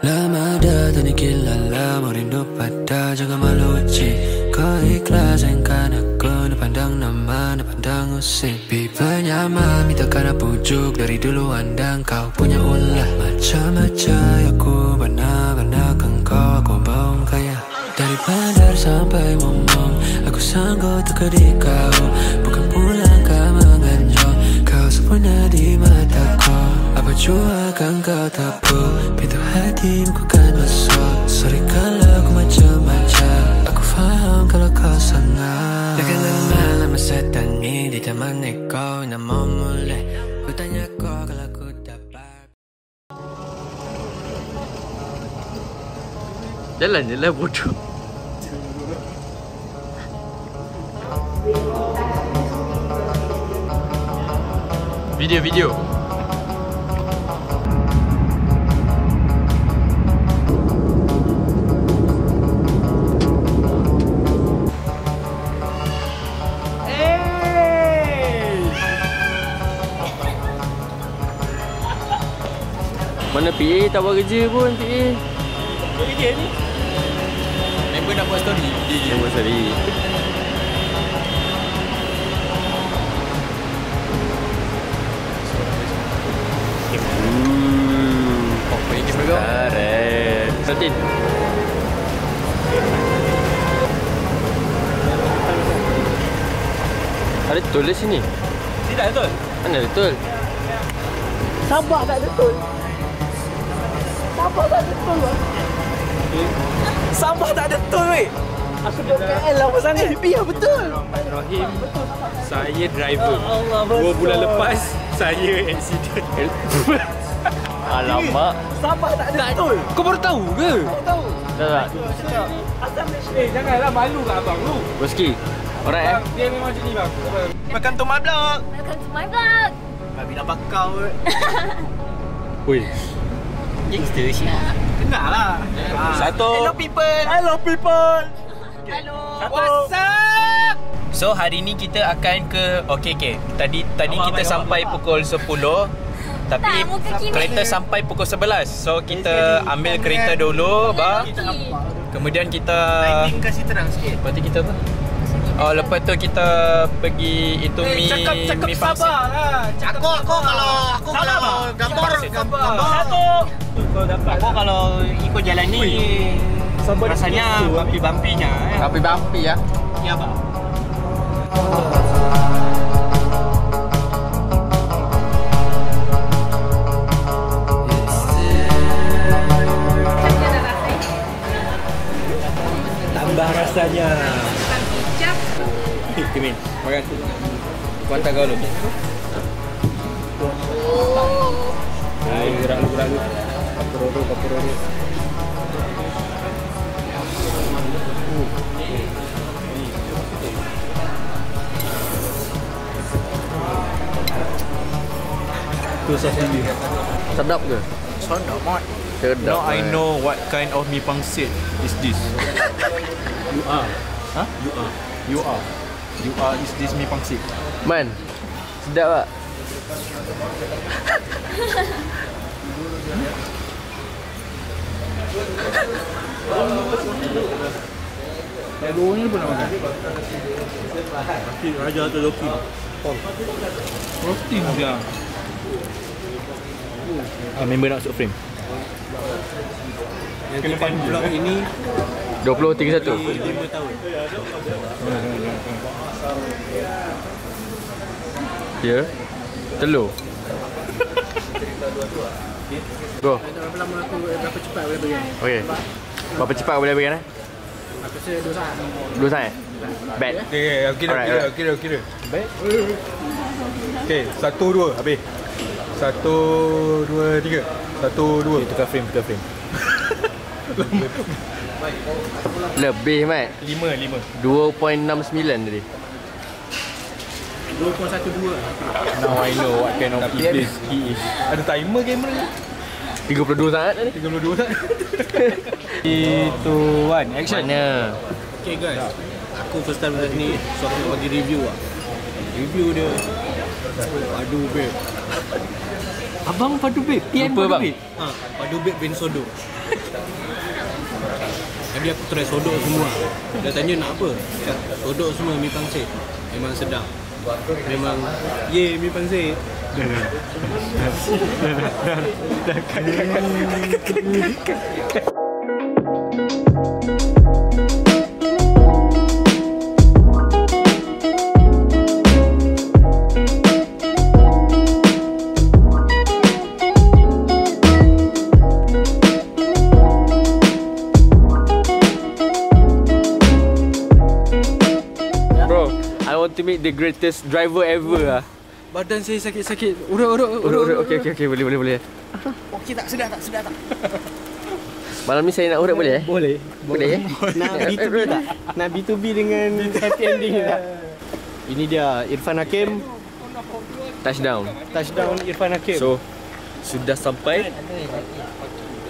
Lama dah tak ni lama rindu pada jangan malu cik Kau ikhlas sayangkan aku Nak pandang nama, nak pandang usik. Pipa nyaman, minta kena pujuk Dari dulu andang. Kau punya ulah Macam-macam aku benar-benar kau Aku bawang kaya. Dari bandar sampai momong Aku sanggup tukar di kau Apa jua kan kau tapu Pintu hati ku kan masuk Sorry kalau aku macam-macam. Aku faham kalau kau sangat. Jangan lama-lama setan ni Di taman kau nak mau mulai Ku tanya kau kalau aku dapat. Jalan je lah bodoh. Video video Mana PA tak buat kerja pun PA Kerja ni? Member nak buat story. Dia je Yang buat story. Hmm. Oh, Satin. Ada tol di sini? Tidak betul Mana ada tol? Sabah tak ada Sabah tak ada tol. bang. Sabah tak ada tol weh Aku duduk KL lama sangat. Biar betul. Rahim Saya driver Allah Dua bulan lepas Saya accident Alamak Sabah tak ada tol. Kau baru tahu ke? Kau tahu? Tak tak Asal Malaysia. Eh janganlah malu kat abang lu Boski Alright eh Dia memang macam ni bang Makan tomat blog Welcome to my vlog. Babi nak bakau Woi Gangster siap Dengar lah. Satu. Hello people. Hello people. Hello. What's up? So hari ni kita akan ke Okay okay. Tadi tadi kita sampai pukul 10 tapi Tak, kereta sampai pukul 11 So kita ambil kereta dulu bah. Kemudian kita Lighting kasih terang sikit. Lepas tu kita apa? Oh lepas tu kita pergi itu mi cakap cakap mi sabar lah. Aku aku kalau aku kalau bang. gambar Sabar. Gambar. Satu. Aku kalau ikut jalan ni rasanya bumpy-bumpynya eh. Bampi-bampi ya Ya bang. Tambah rasanya. Kimin, makan. Kau hantar kau dulu. Hai, gerak lu, gerak lu. Kapuroro, kapuroro. Tu sashimi. Sedap ke? Sono mat. Sedap Now I eh. know what kind of mi pangsit is this. you are. Huh? You are. You are. You are is this mi pangsit. Man Sedap tak? Dua ni pun nak makan. Tapi Raja atau Loki. Roasting dia. Ah, member nak masuk frame. Yang depan vlog ini 20 31 5 tahun. Ya Telur Go Berapa lama aku berapa cepat boleh bagi? Okay Berapa cepat boleh berikan eh? Aku rasa dua saat. Dua saat eh? Bad Okay, okay, kira, Alright, kira, alright. kira, kira. Baik. Okay, satu, dua, habis. Satu, dua, tiga. Satu, dua. Okay, tukar frame, tukar frame. Lebih mat Lima, lima. 2.69 tadi 2.12. Now I know what kind of iblis he is. Ada timer kamera ni. 32 saat tadi 32 Itu, one, action. Mana Okay guys. Aku first time kat sini so aku nak bagi review ah. Review dia. Aduh babe. Abang padu beb. PM Lupa padu bang. beb. Ha, padu bed bin sodok. Jadi aku try sodok semua. Dia tanya nak apa? Sodok semua mi pangsit. Memang sedap. Memang ye mi pangsit. Bro, the greatest driver ever ah. Badan saya sakit-sakit. Urut, urut, urut, urut. Okey, okey, okey. Boleh, boleh, boleh. Okey tak? Sedap tak? Sedap tak? Malam ni saya nak urut boleh eh? Boleh. Boleh eh? Nak B2B tak? Nak B2B dengan happy ending tak? Ini dia Irfan Hakim, Touchdown. touchdown Irfan Hakim. So, sudah sampai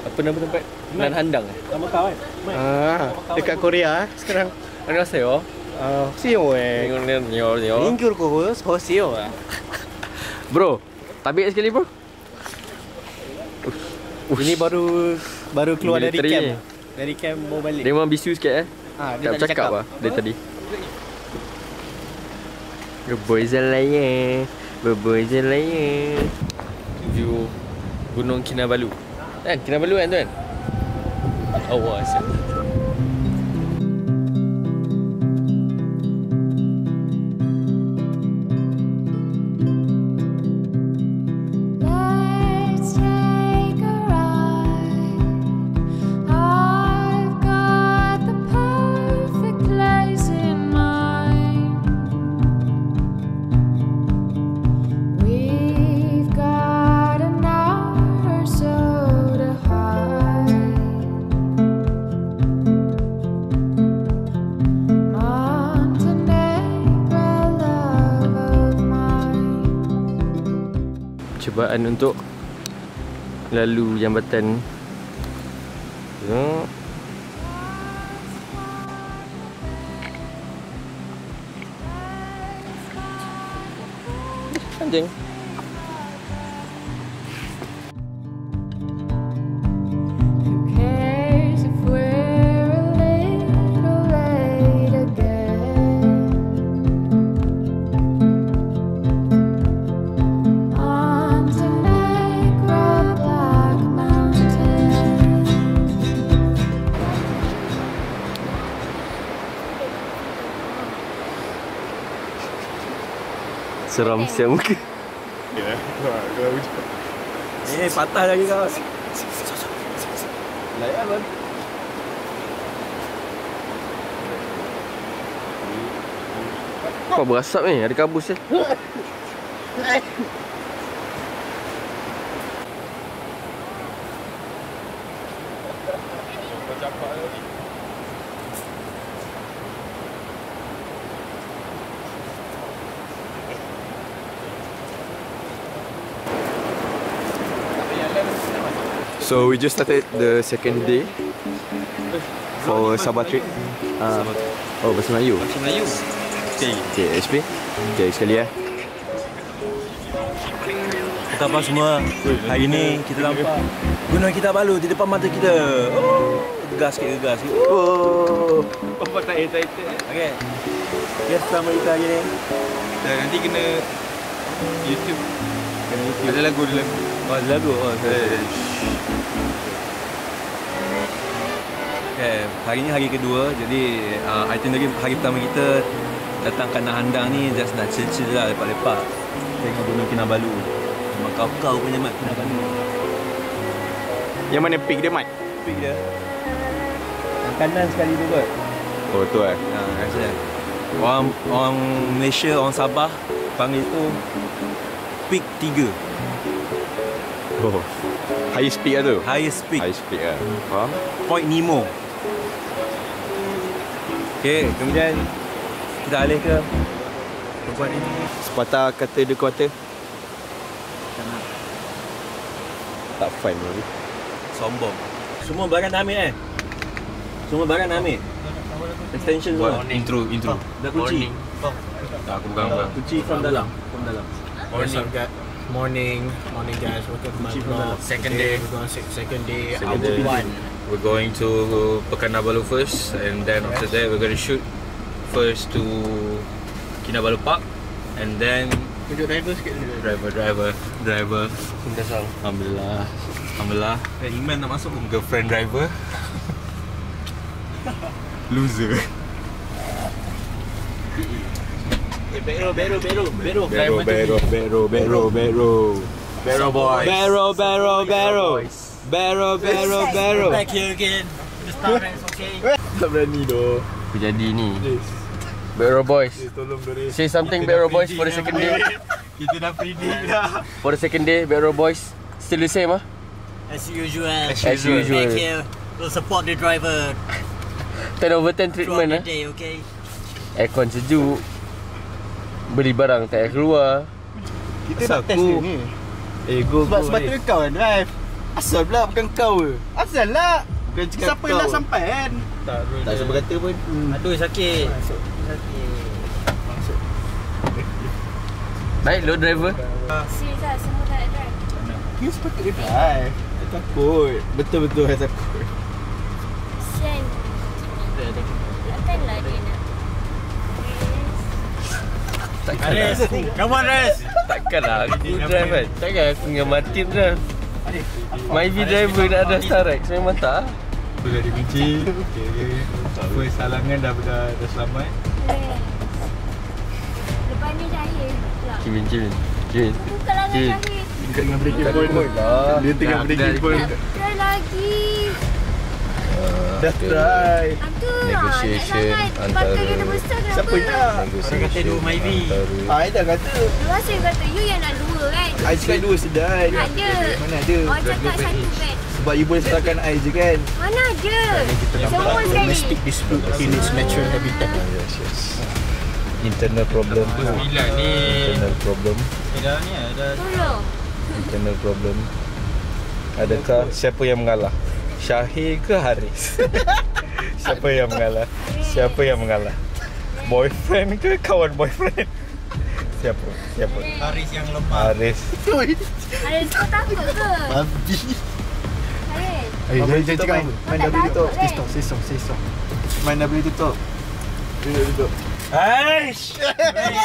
apa nama tempat? Nan Handang eh? sama kau kan? Ah, dekat Korea eh, sekarang. Annyeonghaseyo. Ah, siyo eh. Annyeonghaseyo. Ingkur ko host, siyo ah. Bro, tabik sekali bro. Ini baru baru keluar dari camp. Dari camp mau balik. Dia memang bisu sikit eh. Ah, Tak bercakap lah dari tadi. Berboy Zelaya Berboy Zelaya View Gunung Kinabalu Kan? Kinabalu kan tu kan? Awas Let's Cubaan untuk Lalu jambatan Seram siap muka Ya, kalau hujan. Eh, patah lagi kau. Layak kan? Kau berasap ni Ada kabus eh So we just started the second day for Sabah trip. Uh, oh bahasa Melayu. Bahasa Melayu. Okay. Okay, explain. Okay, sekali eh. Kita apa semua Hari ni kita nampak Gunung kita balu di depan mata kita oh, Gegas sikit gegas sikit oh. Apa tak excited eh? Okay Yes sama kita hari ni Dan nanti kena YouTube. Kena YouTube. Ada lagu, ada lagu. Oh ada lagu oh, okay. okay. Hari ni hari kedua Jadi uh, itinerary hari pertama kita Datang ke Handang ni Just nak chill-chill lah lepak-lepak Tengok Gunung Kinabalu Memang kau-kau punya mat Kinabalu Yang mana pick dia, Mat? Peak dia Yang kanan sekali tu kot Oh, tu eh. Ha, rasa orang orang Malaysia, orang Sabah panggil tu peak 3. Oh. Highest peak lah tu. Highest peak. Highest peak lah. Faham? Point Nemo. Okey, kemudian kita alih ke tempat ni. Sepatah kata the quarter. Tak fun lagi. Sombong. Semua barang dah ambil eh? Semua barang dah ambil? Extension semua? Intro, intro. Dah kunci? Tak, aku bukan. Kunci from dalam. From dalam. Morning. Morning, morning guys. Welcome to my vlog. Second Today day. We're going to second day. Second day. one. We're going to Pekanabalu first and then after that we're going to shoot first to Kinabalu Park and then Tunjuk driver sikit dulu. driver driver driver Alhamdulillah Alhamdulillah Eh Iman nak masuk pun girlfriend driver Loser Bero, bero, bero, bero. Bero bero bero bero bero Barrow boys. Barrow, barrow, barrow. Barrow, barrow, barrow. Back here again. The star ranks, okay? Tak berani doh. Apa jadi ni? Barrow boys. Tolong Doris. Say something Barrow boys for the second day. Kita dah predict dah. For the second day, Barrow boys still the same ah? As usual. As usual. Back here. We'll support the driver 10 over 10 throughout treatment the ah. day, okay? Aircon sejuk. Beli barang tak payah keluar. Kita dah test dia ni. Eh, go, Sebab go. sebab tu kau yang drive. Asal pula bukan kau ke? Asal lah. Bukan cakap Siapa yang dah sampai kan? Tak, Tak sebab kata pun. Aduh, sakit. Sakit. Baik lo driver. Serius lah, semua tak nak drive. Dia sepatutnya drive. Takut. Betul-betul saya takut. Takkan Aris, come on Aris. Takkan lah aku drive kan. Takkan aku dengan Martin drive. Myvi driver nak ada Star Rex memang tak. Boleh ada okey. First halangan dah dah, dah selamat. Lepas ni jahil. Kimin Kimin. Kimin. Bukan lah Okay. jahil. Dekat dengan breaking point. Dia tengah breaking dah. point. Try lagi. Dah try. Aku. Negotiation antara-? Siapa nak? Orang kata dua Myvi. Ah, I dah kata. Dua rasa you kata you yang nak dua kan? I cakap dua sedai. Tak ada. Mana ada? Orang cakap satu kan? Sebab you boleh salahkan I je kan. Mana ada? Semua sekali. dispute in its natural habitat. Yes, yes. Internal problem. Bila ni Internal problem. Tolong. Internal problem. Adakah siapa yang mengalah? Syahir ke Haris? siapa yang mengalah? Siapa yang mengalah? Boyfriend ke kawan boyfriend? Siapa? Siapa? Haris yang lemah. Haris. Ada kau takut ke? Babi. Haris. Eh, jangan jangan cakap. Main dah boleh tutup. Stop, say stop. Main dah boleh tutup. Duduk, duduk. Aish. Mana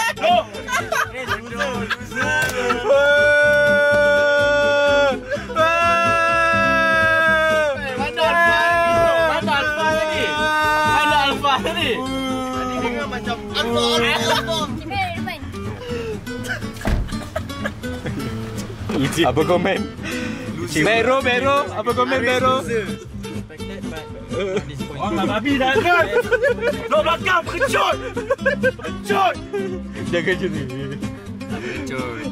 Apa komen? Bero, Bero. Apa komen Bero? Orang babi dah kan? Dok belakang kecut. Kecut. Jaga je ni.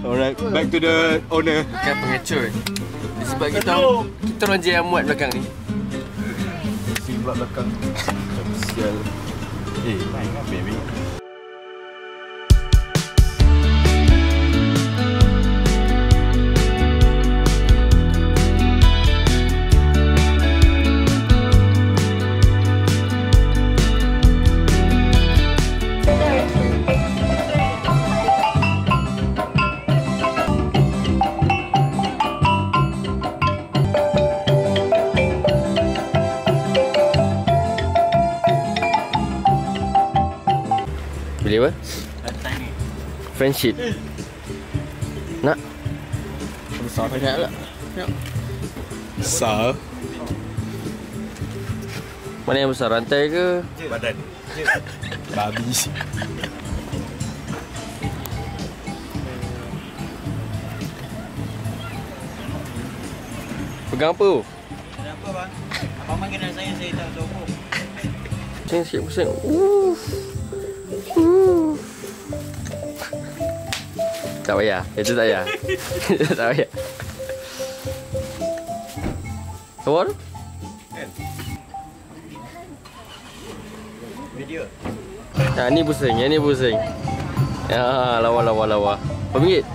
Alright, back to the owner. kan pengecut. Sebab kita kita orang je yang muat belakang ni. Si pula belakang. Sial. Eh, lah baby. Friendship. Nak? besar sangat pula. Besar. Mana yang besar? Rantai ke? Badan. Babi. Pegang apa tu? Kenapa bang? Abang kenal saya, saya tak tahu apa. Pusing sikit pusing. Uff. Tak payah. Itu tak payah. Itu tak payah. Tu? Video. Ha, ni pusing. Yang ni pusing. Ya, lawa lawa lawa. Berapa ringgit?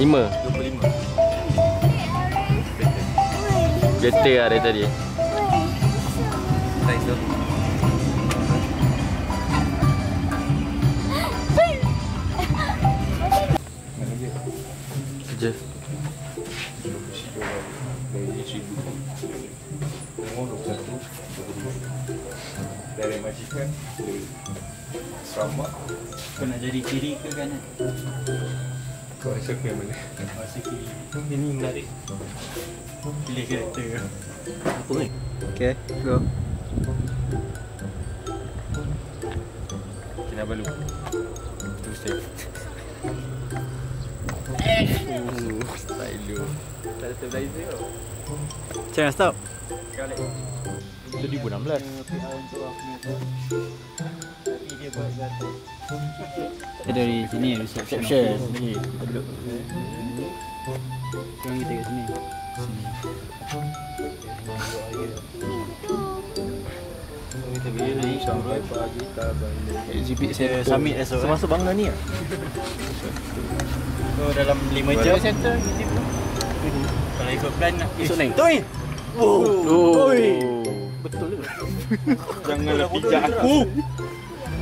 Lima. Better lah dari tadi. Thanks tu je. Dari majikan Selamat Kau nak jadi kiri ke kanan? Kau rasa aku yang mana? Masa kiri. Ini menarik. Pilih karakter ke? Apa ni? Okay, go. Kinabalu Tu safe Tak ada stabilizer tau. Cakap stop. Itu 2016 Kita dari sini reception. Duduk. Sekarang kita kat sini. Kita boleh naik sampai pagi tak balik. Exhibit saya summit esok. Semasa bangga ni lah So dalam 5 jam center ikut plan nak esok naik. Toi. Oh. Betul ke? Janganlah pijak aku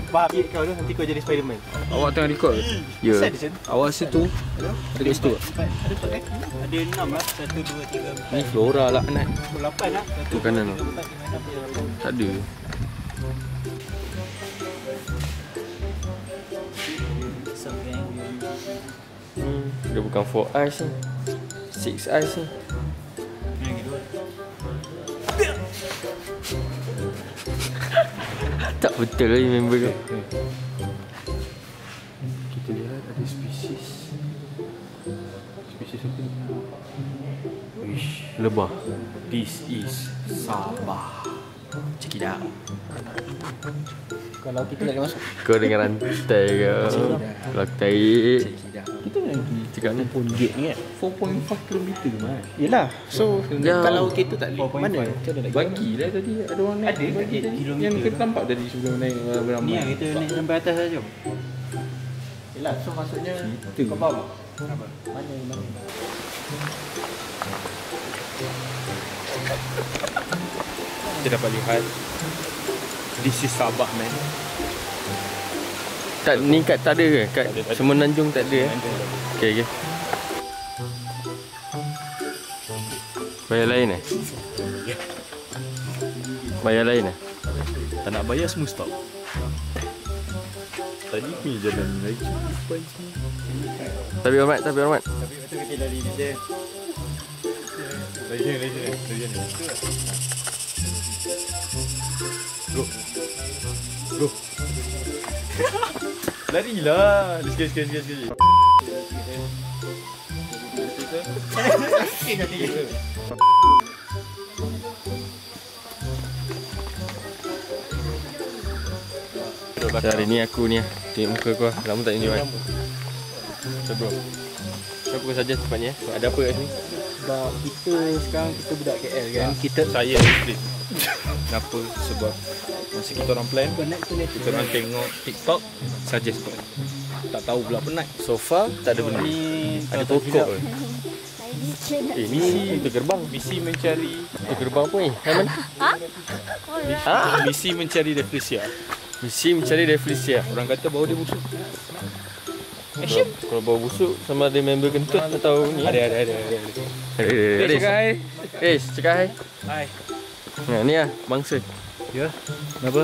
Faham kau tu nanti kau jadi Spiderman. Awak tengah record ke? Ya. Awak situ. Situ. ke? Ada tak eh? Ada 6 lah. 1 2 3 Ni Flora lah Nat. 4 8 lah. Tu kanan tu. Tak ada. Hmm, dia bukan 4 eyes ni. 6 eyes ni. tak betul lah member tu. Kita lihat ada spesies. Spesies apa ni? Wish, lebah. This is Sabah. Check it out. Kalau kita tak boleh masuk. Kau dengan rantai ke? Kalau tarik. Kita lagi Cakap ni. pun gate ni kan. 4.5 km mas. Yelah. So Ya. kalau kita tak boleh mana? Mana Bagi lah tadi. Ada orang naik. Ada, bagi tadi. kilometer Yang kita nampak tadi sebelum naik uh, beramai. Ni lah kita naik sampai atas saja. Yelah, so maksudnya kau faham? Apa? Mana mana? Kita dapat lihat This is Sabah man Tak, ni kat tak ada ke? Kat Semenanjung tak ada eh? Okay, okay. Bayar lain eh? Bayar lain eh? Tak nak bayar semua stop Tadi punya jalan lagi depan sini Tapi hormat, tapi hormat. Tapi betul kita dari dia. Lagi sini, lagi sini Lagi sini Go Go Larilah Sikit, sikit, sikit, sikit So, hari ni aku ni lah. Tengok muka kau. Lama tak tunjuk kan? So bro. Siapa saja tempatnya? Ada apa kat sini? Sebab kita sekarang kita budak KL kan. Kita Saya Kenapa? Sebab Masa kita orang plan Kita orang tengok TikTok Suggest spot Tak tahu pula penat So far, tak ada benda. Ada pokok ke? Eh, ni pintu gerbang. Misi mencari Pintu gerbang apa ni? Lah. Ha? Misi mencari Reflesia Misi mencari Reflesia. Orang kata bau dia busuk Kalau, kalau bau busuk sama ada member kentut atau ni. Ada ada ada ada, ada. Ada. Ada. Cakap hai. Eh, cakap hai. Hai Nah, ni lah bangsa. Ya Kenapa?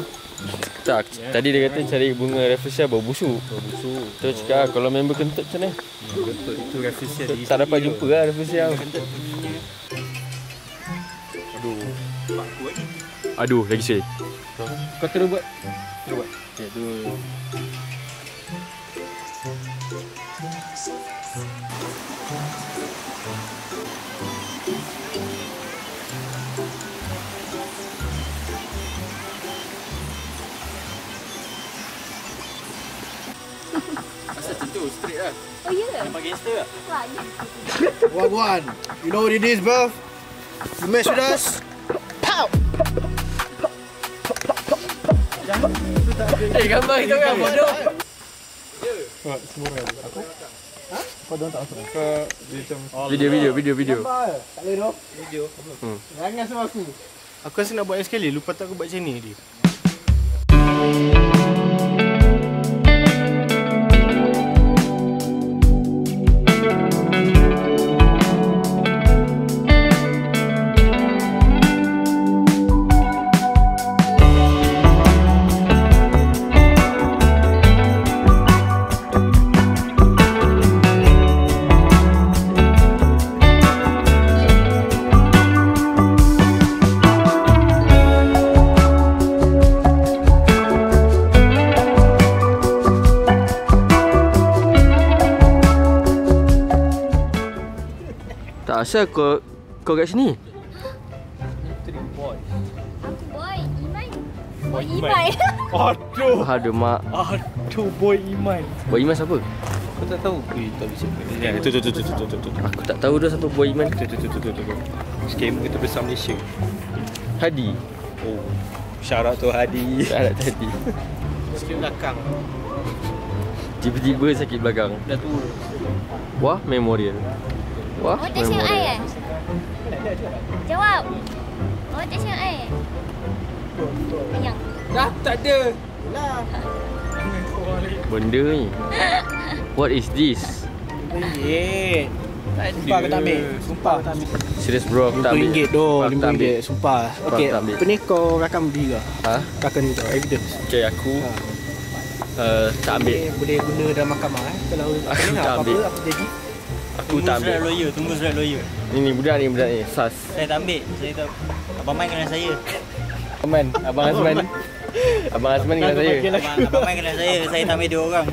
Tak, tadi dia kata cari bunga Reflesia bau busuk. Bau busuk Tu cakap ah, kalau member kentut macam mana? Betul itu Reflesia Tak, tak dapat jumpa lah Reflesia. Aduh Aduh, lagi sekali. Kau terus buat straight lah. Oh, ya ke? Nampak gangster tak? Wah, ya. Wagwan. You know what it is, bro? You mess with us? Eh, gambar kita kan bodoh. Video, video, video, video. Tak boleh doh. Video. Hmm. Jangan sama aku. Aku rasa nak buat sekali, lupa tak aku buat macam ni dia. Asal kau kau kat sini? Aku boy, Iman. Boy Iman. Aduh. Aduh mak. Aduh boy Iman. Boy Iman siapa? Kau tak tahu? Eh, tak bisa. Ya, tu tu tu tu tu tu tu. Aku tak tahu dah siapa Boy Iman. Tu tu tu tu tu tu. Scammer terbesar Malaysia. Hadi. Oh. Syarat tu Hadi. Syarat tadi. Sikit belakang. Tiba-tiba sakit belakang. Dah tua. Wah, memorial. Wah, Oh, tak siap air eh? Jawab. Oh, tak siap air. Yang. Dah tak ada. Benda ni. What is this? Ringgit. Sumpah aku tak ambil. Sumpah aku tak ambil. Serius bro, aku tak ambil. RM20 doh, Aku tak ambil. RM5. Sumpah. Okey, tak ambil. apa ni kau rakam diri kau? Ha? Rakam diri kau, evidence. Okay, aku uh, tak ambil. Boleh, boleh guna dalam mahkamah eh. Kalau Aku tak apa-apa, ambil. apa jadi? Aku tak ambil. lawyer, tunggu surat lawyer. Ni ni budak ni budak ni. Sas. Saya tak ambil. Saya tak Abang main dengan saya. Aman, abang Azman. Abang Azman dengan saya. Abang, abang main dengan saya. Saya tak ambil dua orang.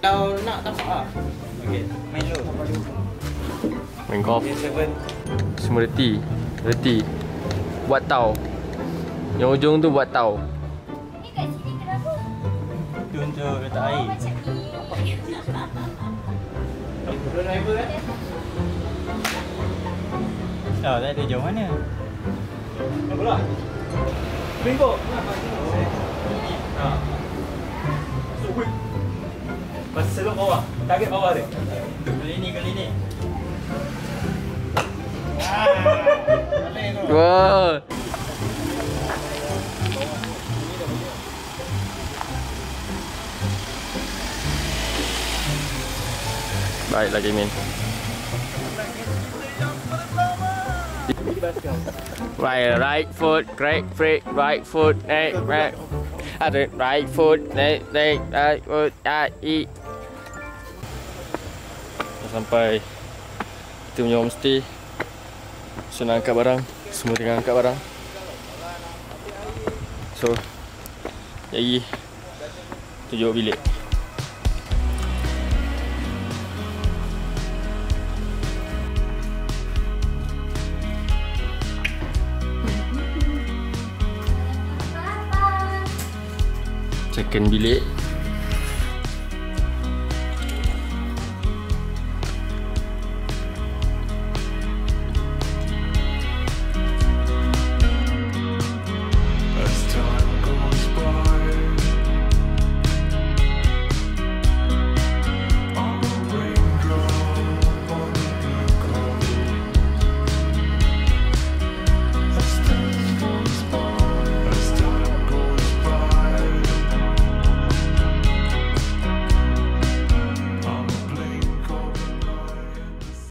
Kalau nak tak apa. Okey, main dulu. Main golf. Semua reti. Reti. Buat tau. Yang ujung tu buat tau. Ni kat sini kenapa? Itu untuk letak Oh, air. macam ni. Oh, tak ada jauh mana? Masih selok bawah. Target bawah dia. Kali ni, kali ni. Baik lagi min. Right, right foot, great foot, right foot, right, à, right. Ada right foot, right, right, right foot, right, eat. Sampai kita punya homestay. So angkat barang Semua tengah angkat barang. So Jadi Tunjuk bilik. Second bilik